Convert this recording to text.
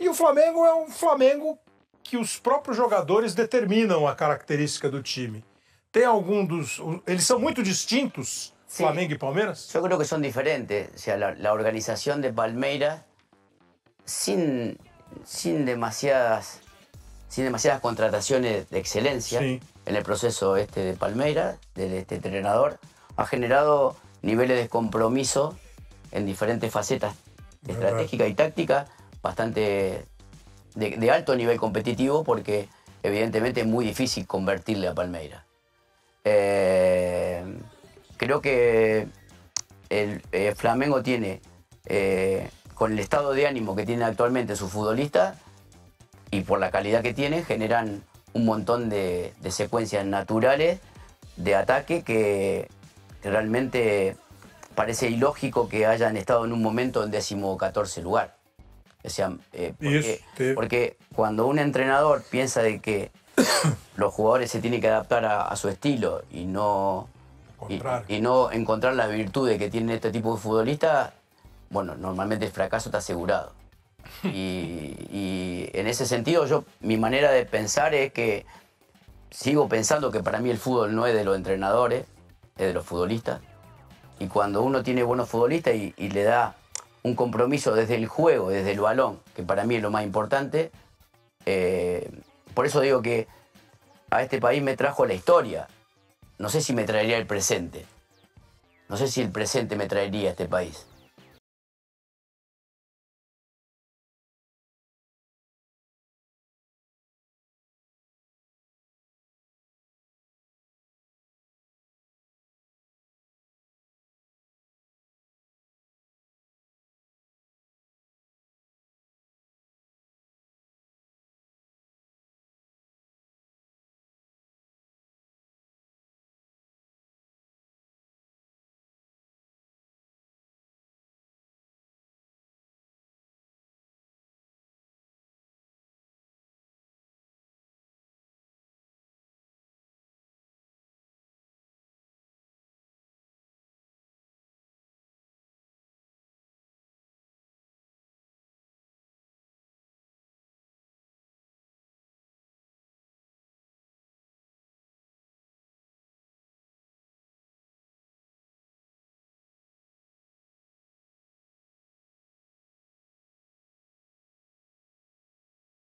E o Flamengo é um Flamengo que os próprios jogadores determinam a característica do time. Tem algum dos. Eles são muito distintos, Flamengo y Palmeiras? Yo creo que son diferentes. O sea, la, organización de Palmeiras, sin, sin, demasiadas, sin demasiadas contrataciones de excelencia en el proceso este de Palmeiras, de este entrenador, ha generado niveles de compromiso en diferentes facetas estratégica y táctica bastante de, alto nivel competitivo porque evidentemente es muy difícil convertirle a Palmeiras. Eh, creo que el eh, Flamengo tiene, eh, con el estado de ánimo que tiene actualmente su futbolista y por la calidad que tiene, generan un montón de, secuencias naturales de ataque que realmente parece ilógico que hayan estado en un momento en décimo 14 lugar. O sea, eh, porque, porque, cuando un entrenador piensa de que los jugadores se tienen que adaptar a su estilo y no y, no encontrar las virtudes que tiene este tipo de futbolista, bueno, normalmente el fracaso está asegurado. Y, en ese sentido, yo mi manera de pensar es que sigo pensando que para mí el fútbol no es de los entrenadores, es de los futbolistas. Y cuando uno tiene buenos futbolistas y, le da un compromiso desde el juego, desde el balón, que para mí es lo más importante, eh, por eso digo que a este país me trajo la historia, no sé si me traería el presente. No sé si el presente me traería a este país.